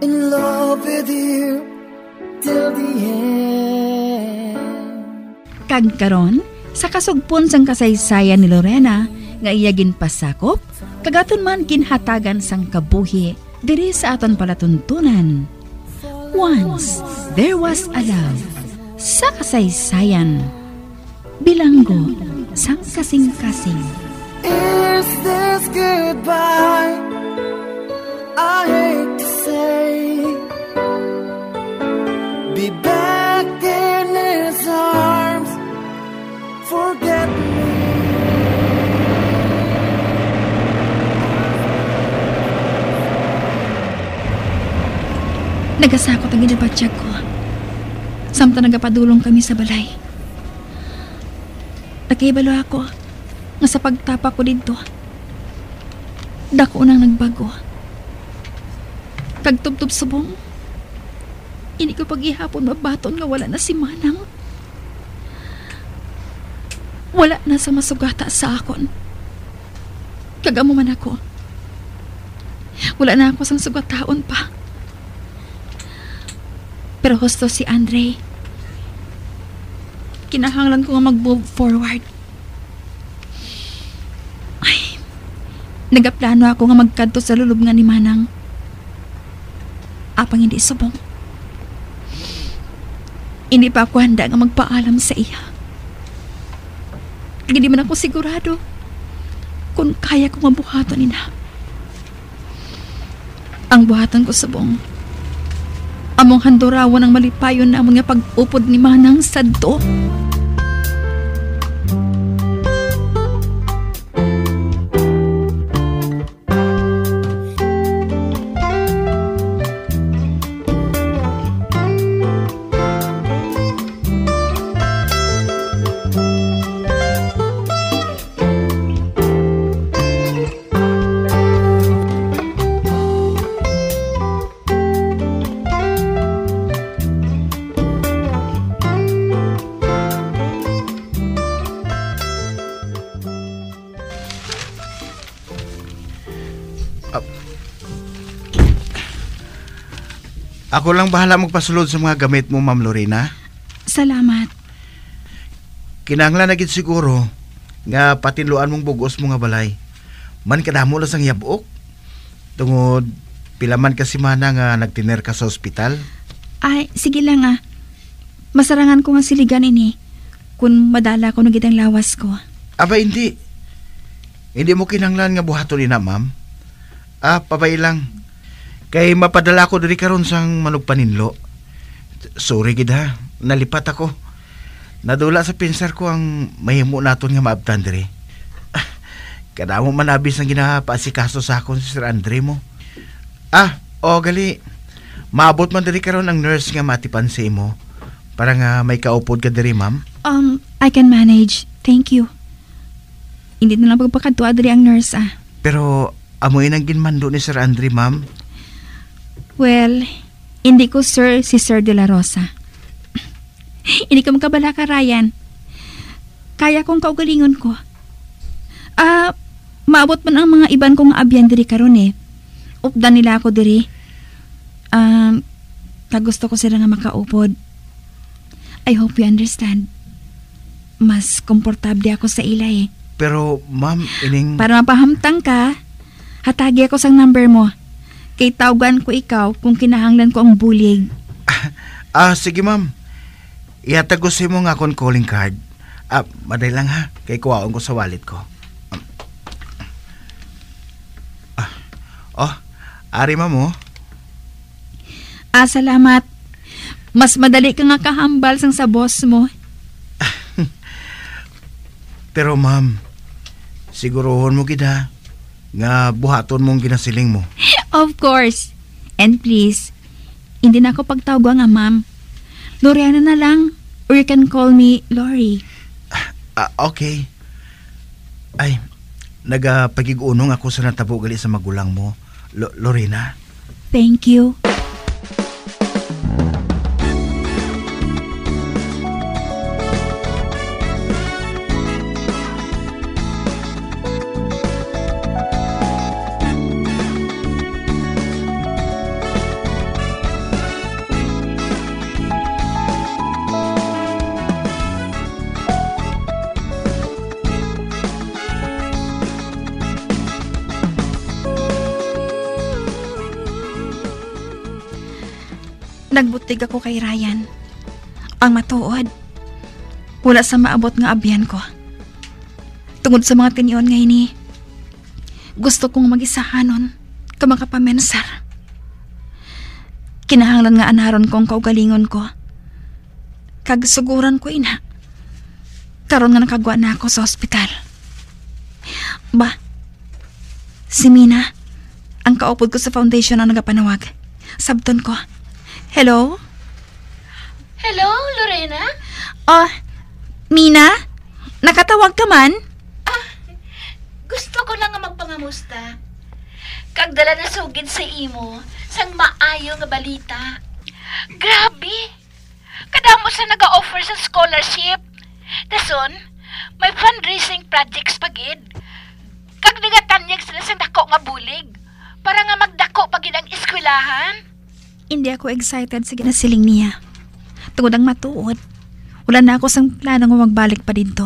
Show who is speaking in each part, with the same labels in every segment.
Speaker 1: In love with you till the end.
Speaker 2: Kag karon, sa kasugpon sang kasaysayan ni Lorena, nga iya ginpasakop, kagaton man ginhatagan sang kabuhi, diri sa aton palatuntunan. Once, there was a love. Sa kasaysayan, bilanggo sang kasing-kasing.
Speaker 1: Is this goodbye? I say. Be back in his arms. Forget me.
Speaker 2: Nagasakot ang ginabatyag ko. Samta nagapadulong kami sa balay. Nakibalo ako nga sa pagtapa ko dito. Dako nang nagbago. Kagtubtub subong. Ini ko paghihapon mabaton nga wala na si Manang. Wala na sa masugata sa akon. Kagamo man ako. Wala na ako sa sugataon pa. Pero husto si Andre. Kinahanglan ko nga mag-move forward. Nagaplano ako nga magkadto sa lulub nga ni Manang. Apang hindi subong. Hindi pa ako handa nga magpaalam sa iya. Hindi man ako sigurado kung kaya ko mabuhaton ina. Ang buhatan ko subong among handurawan ang malipayon na among pag-upod ni Manang Sadto.
Speaker 3: Ako lang bahala magpasulod sa mga gamit mo, Ma'am Lorena.
Speaker 2: Salamat.
Speaker 3: Kinanglan na gid siguro nga patinluan mong bugos mo nga balay. Man kadamo lang sang yabok. Tungod pilaman ka si mana nga nagtiner ka sa ospital.
Speaker 2: Ay, sige lang ah. Masarangan ko nga siligan ini kung madala ko nagitang lawas ko.
Speaker 3: Aba hindi. Hindi mo kinanglan nga buhaton ina, ma'am. Ah, pabay lang. Kay mapadala ko diri karon sang manugpaninlo. Sorry gid ha. Nalipat ako. Nadula sa pinsar ko ang mahimo naton nga maabtan diri. Ah, Kadamo man abis ang ginapaasikaso sa akon si Sir Andre mo. Ah, o gali. Maabot man diri karon ang nurse nga matipan sa imo. Para nga may kaupod ka diri, ma'am.
Speaker 2: Um, I can manage. Thank you. Hindi na lang pagpakadtua diri ang nurse ah.
Speaker 3: Pero amoy nang ginmando ni Sir Andre, ma'am.
Speaker 2: Well, hindi ko sir si Sir De La Rosa. hindi ka magkabala ka, Ryan. Kaya kong kaugalingon ko. Ah, maabot man ang mga iban kong abyan diri karon eh. Updan nila ako diri. Um, kagusto ko sila nga makaupod. I hope you understand. Mas komportable ako sa ila eh.
Speaker 3: Pero, ma'am, ining...
Speaker 2: Para mapahamtang ka, hatagi ako sang number mo. Kay tawagan ko ikaw kung kinahanglan ko ang bulig.
Speaker 3: Ah, sige ma'am. Iatagos mo nga akong calling card. Ah, maday lang ha. Kay kuwaon ko sa wallet ko. Ah, oh, ari ma'am oh.
Speaker 2: Ah, salamat. Mas madali ka nga kahambal sang sa boss mo.
Speaker 3: Pero ma'am, sigurohon mo ha. Nga buhaton mong ginasiling mo.
Speaker 2: Of course. And please, hindi na ako pagtawag nga ma'am. Loriana na lang. Or you can call me Lori.
Speaker 3: Ah, okay. Ay, nagapagig-unong ako sa natabo gali sa magulang mo. Lo- Lorena.
Speaker 2: Thank you. Nagbutig ako kay Ryan. Ang matuod. Wala sa maabot nga abyan ko. Tungod sa mga tinion nga ini, gusto kong mag-isahanon ka makapamensar. Kinahanglan nga anaron kong kaugalingon ko. Kagsuguran ko ina. Karon nga nakagwa na ako sa ospital. Ba, si Mina, ang kaupod ko sa foundation ang nagapanawag. Sabton ko. Hello?
Speaker 4: Hello, Lorena?
Speaker 2: Oh, Mina? Nakatawag ka man?
Speaker 4: Gusto ko lang nga magpangamusta. Kagdala na sugid sa imo, sang maayo nga balita. Grabe! Kadamo sa nag-offer sa scholarship. Dason, may fundraising projects pagid. Kag nagatanyag sila sa dako nga bulig para nga magdako pagid ang eskwelahan.
Speaker 2: Hindi ako excited sa ginasiling niya. Tungod ang matuod. Wala na ako sang plano nga magbalik pa dito.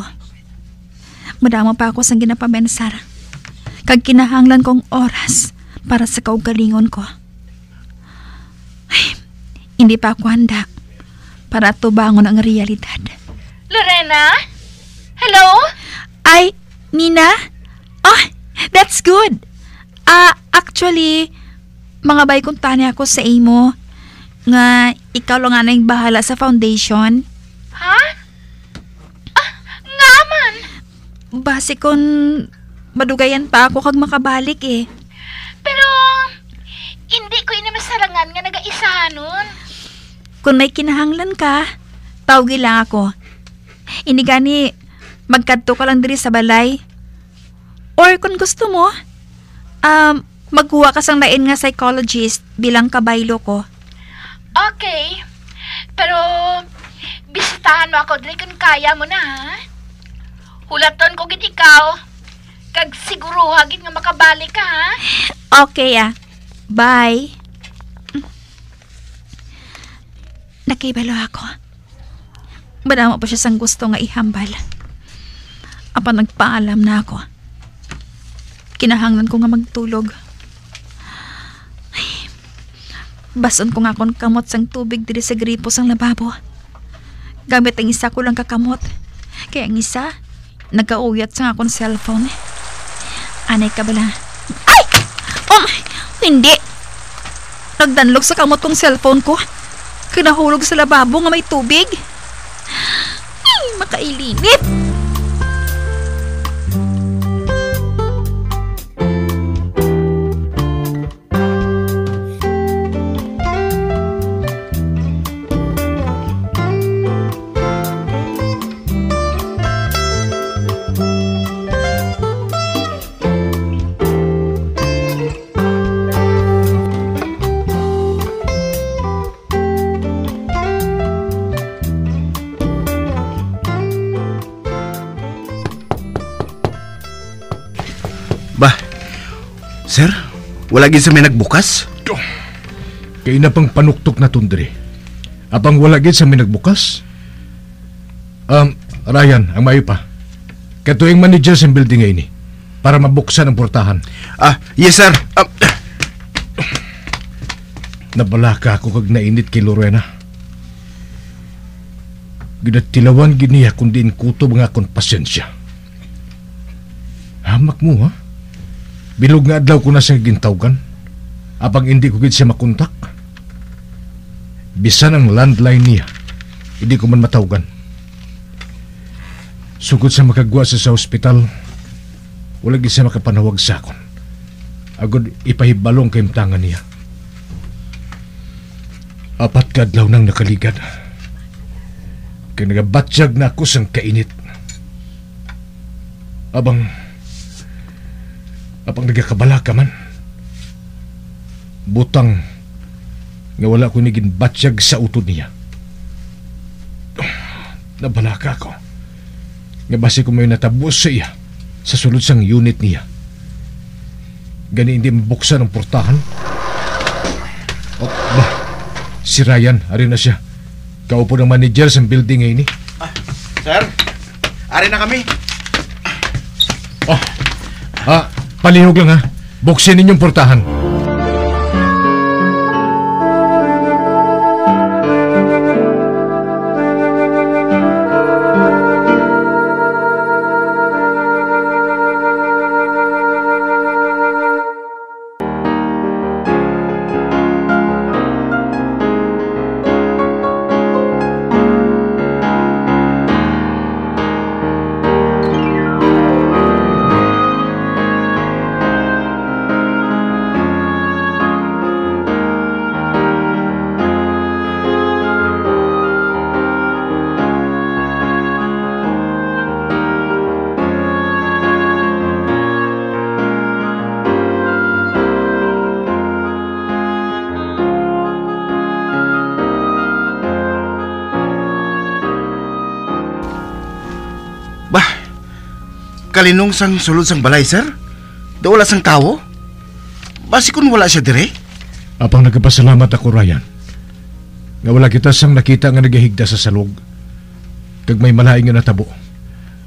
Speaker 2: Madama pa ako sang ginapamensar. Kag kinahanglan kong oras para sa kaugalingon ko. Ay, hindi pa ako handa para tubangon ang realidad.
Speaker 4: Lorena? Hello?
Speaker 2: Ay, Nina? Ah, that's good. Ah, actually, mga bay kong tani ako sa imo nga ikaw lang nga na bahala sa foundation.
Speaker 4: Ha? Ah, nga man.
Speaker 2: Base kon madugayan pa ako kag makabalik eh.
Speaker 4: Pero, hindi ko ini masarangan nga nag-aisahan nun.
Speaker 2: Kung may kinahanglan ka, tawgi lang ako. Ini gani, magkadto ka lang diri sa balay. Or kung gusto mo, um, magkuha ka sang lain nga psychologist bilang kabaylo ko.
Speaker 4: Okay. Pero, bisitahan mo ako dili kung kaya mo na, ha? Hulaton ko gid ikaw. Kag siguro hagit nga makabalik ka, ha?
Speaker 2: Okay ah. Bye. Nakibalo ako. Madama pa siya sang gusto nga ihambal. Apa nagpaalam na ako. Kinahanglan ko nga magtulog. Ay, bason ko nga akong kamot sang tubig diri sa gripo sang lababo. Gamit ang isa ko lang kakamot. Kaya ang isa, nagkauyat sa akong cellphone. Anay ka bala? Ay! Oh, hindi! Nagdanlog sa kamot kong cellphone ko. Kinahulog sa lababo nga may tubig. Ay, makailinit!
Speaker 3: Ba, sir, wala gid sa may nagbukas?
Speaker 5: Kay na pang panuktok na tundre. Abang wala gid sa minagbukas. Um, Ryan, ang mayo pa. Katuing manager sa building ini para mabuksan ang portahan.
Speaker 3: Ah, yes sir. Ah,
Speaker 5: Nabalaka ako kag nainit kay Lorena. Ginatilawan giniya kung diin kutob nga akong pasensya. Hamak mo ha? Bilog nga adlaw ko na siya gintawgan. Abang hindi ko gid siya makontak. Bisan ang landline niya, hindi ko man matawgan. Sugod sa makagwa sa sa ospital, wala gid siya makapanawag sa akon. Agod ipahibalong kay tangan niya. Apat ka adlaw nang nakaligad. Kaya nagabatsyag na ako sang kainit. Abang, abang nagakabala ka man. Butang, nga wala ko niging batsyag sa utod niya. Nabala ka ako. Nga basi ko may natabos sa iya sa sulod sang unit niya. Gani hindi mabuksan ang portahan. Oh, ba, si Ryan, ari na siya. Kaupo ng manager sa building ngayon eh.
Speaker 3: sir, ari na kami.
Speaker 5: Palihog lang ha. Buksin ninyong portahan.
Speaker 3: Kalinong sang sulod sang balay, sir? Da wala sang tawo? Basi kung wala siya dire?
Speaker 5: Apang nagpasalamat ako, Ryan. Nga wala kita sang nakita nga nagahigda sa salog. Kag may malaing nga natabo.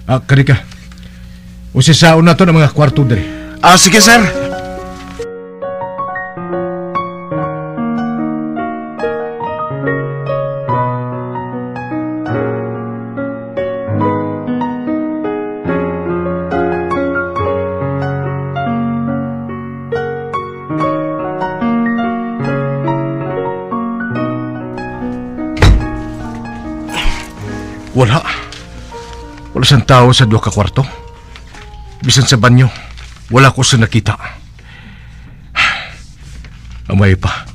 Speaker 5: Ah, karika. Usisaon na to ng mga kwarto dere.
Speaker 3: Ah, sige, sir.
Speaker 5: Siyang tao sa duha ka kwarto. Bisan sa banyo, wala ko sa nakita. Amay pa,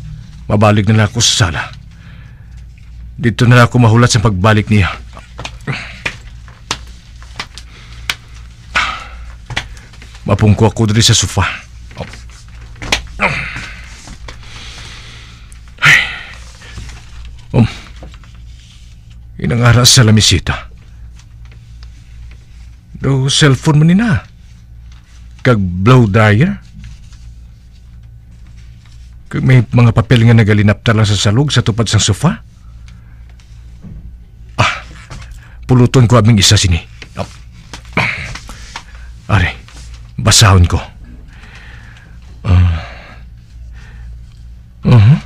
Speaker 5: mabalik na lang ako sa sala. Dito na lang ako mahulat sa pagbalik niya. Mapungko ako diri sa sofa. Um, Inangaras sa lamisita. Do cellphone mo ni na. Kag blow dryer. Kag may mga papel nga nagalinapta lang sa salog sa tupad sang sofa. puluton ko aming isa sini. Are, basahon ko. Uh, uh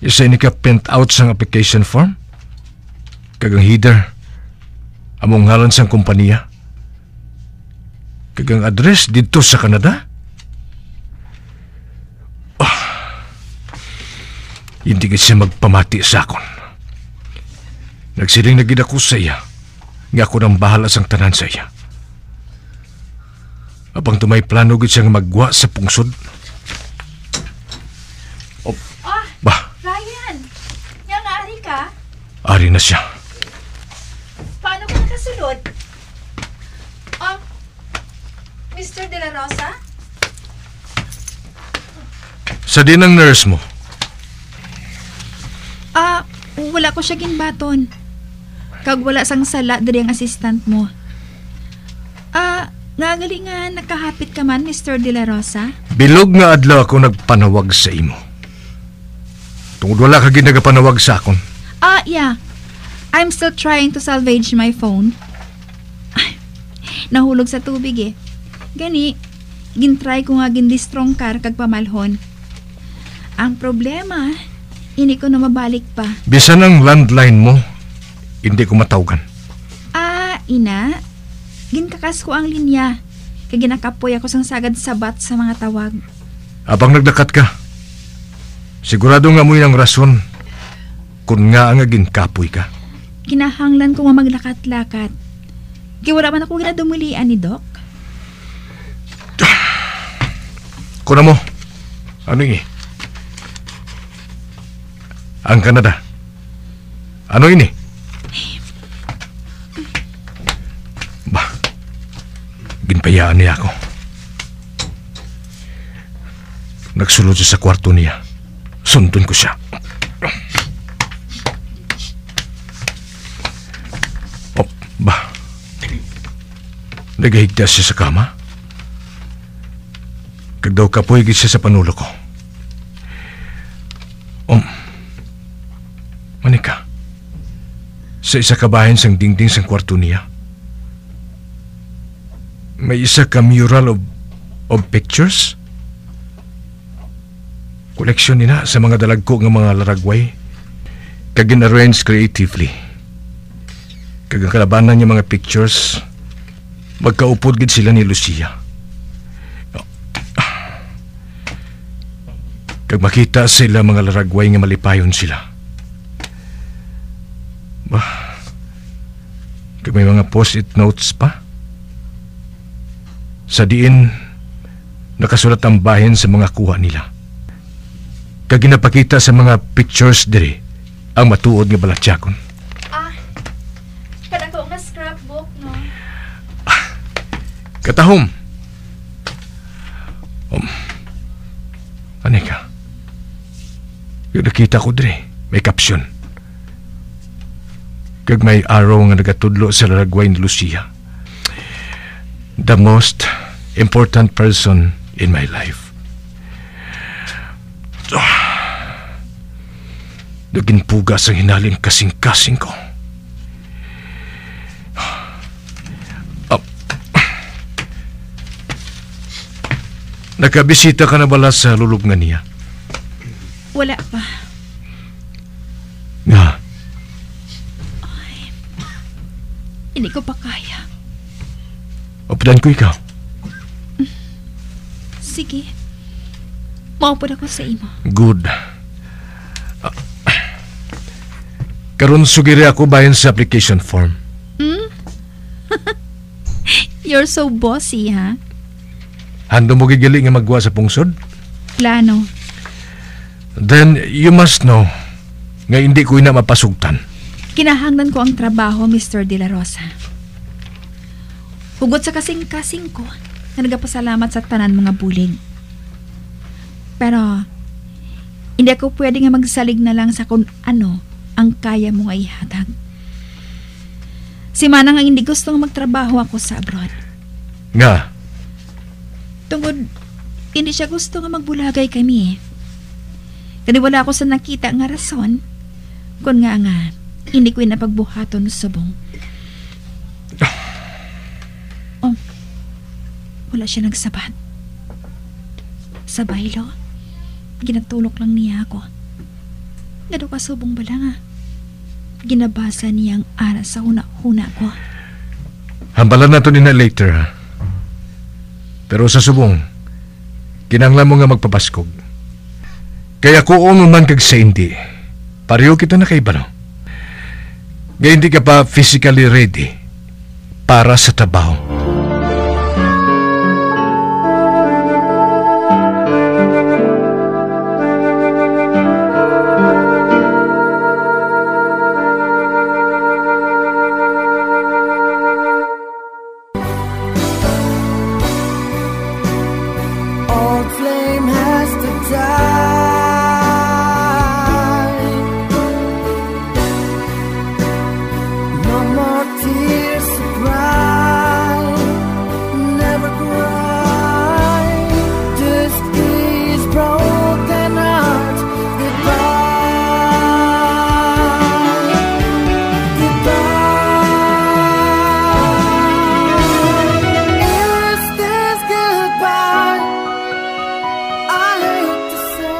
Speaker 5: Isa ni ka print out sang application form? Kagang header. Among ngalan sang kumpanya. Kagang address dito sa Canada? Ah. Hindi ka siya magpamati sa akon. Nagsiling na gid ako sa iya. Nga ako nang bahala sang tanan sa iya. Abang tumay plano gid siyang magwa sa pungsod. Oh,
Speaker 4: Oh,
Speaker 5: bah,
Speaker 4: Ryan! Yang ari ka?
Speaker 5: ari na siya.
Speaker 4: Nakasulod? Oh, Mr. De La Rosa?
Speaker 5: Sa din ang nurse mo,
Speaker 2: Ah, wala ko siya ginbaton. Kag wala sang sala diri ang assistant mo. Ah, nga gali nga nakahapit ka man, Mr. De La Rosa?
Speaker 5: bilog nga adlaw ako nagpanawag sa imo. Tungod wala ka ginagapanawag sa akon.
Speaker 2: Ah, yeah. I'm still trying to salvage my phone. Nahulog sa tubig eh. Gani, gintry ko nga gindistrong car kag pamalhon. Ang problema, ini ko na mabalik pa.
Speaker 5: Bisan ang landline mo, hindi ko matawagan.
Speaker 2: Ah, ina, ginkakas ko ang linya. Kag ginakapoy ako sang sagad sabat sa mga tawag.
Speaker 5: Abang nagdakat ka, sigurado nga mo ang rason kung nga ang aging kapoy ka.
Speaker 2: Kinahanglan ko nga maglakat-lakat. Kaya wala man ako ginadumulian ni Doc.
Speaker 5: Kuna mo, ano ini? Ang Canada. Ano ini? Ba, ginpayaan niya ako. Nagsulod siya sa kwarto niya. Sundon ko siya. Nagahigdas siya sa kama? Kag daw kapoy siya sa panulo ko. Um, manika. Sa isa ka bahin sang dingding sang kwarto niya. May isa ka mural of, of pictures? Koleksyon nina sa mga dalagko nga mga laragway. Kag gin-arrange creatively. Kag ang kalabanan niya mga pictures, magkaupod gid sila ni Lucia. Kag makita sila mga laragway nga malipayon sila. Bah, kag may mga post-it notes pa. Sa diin, nakasulat ang bahin sa mga kuha nila. Kag ginapakita sa mga pictures diri ang matuod nga balatsakon. Katahom. Um, ano ka? Yung nakita ko dre, may kapsyon. Kag may araw nga nagatudlo sa laragway ni Lucia. The most important person in my life. Ah, Naging pugas ang hinaling kasing-kasing ko. Nakabisita ka na bala sa lulubngan niya?
Speaker 2: Wala pa.
Speaker 5: Nga,
Speaker 2: Hindi ko pa kaya.
Speaker 5: opdan ko ikaw.
Speaker 2: Sige. Maupod ako sa imo.
Speaker 5: Good. Ah, Karon sugiri ako bayan sa application form.
Speaker 2: You're so bossy, ha?
Speaker 5: Hando mo gigali nga magwa sa pungsod?
Speaker 2: Plano.
Speaker 5: Then you must know nga hindi ko na mapasugtan.
Speaker 2: Kinahanglan ko ang trabaho, Mr. De La Rosa. Hugot sa kasing-kasing ko na nagapasalamat sa tanan mga bulig. Pero, hindi ako pwede nga magsalig na lang sa kung ano ang kaya mong ihatag. Si Manang ang hindi gusto nga magtrabaho ako sa abroad.
Speaker 5: Nga,
Speaker 2: Tungod, hindi siya gusto nga magbulagay kami. Kani wala ako sa nakita nga rason. Kung nga nga, Hindi ko na pagbuhaton sa subong. Oh, wala siya nagsabat. Sa baylo, ginatulok lang niya ako. Gado ka subong bala nga. Ginabasa niya ang aras sa huna-huna ko.
Speaker 1: Hambalan na to ni na later, ha? Pero sa subong, kinanglan mo nga magpapaskog. Kaya kung man kag sa hindi, pareho kita na kay Bano. Kaya hindi ka pa physically ready para sa trabaho.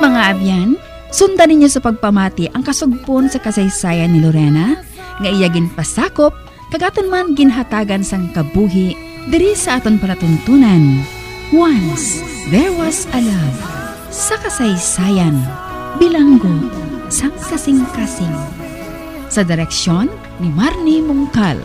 Speaker 2: Mga abyan, sundan ninyo sa pagpamati ang kasugpon sa kasaysayan ni Lorena, nga iyagin pasakop, kagaton man ginhatagan sang kabuhi, diri sa aton palatuntunan. Once, there was a love. Sa kasaysayan, bilanggo, sang kasing-kasing. Sa direksyon ni Marnie Mungkal.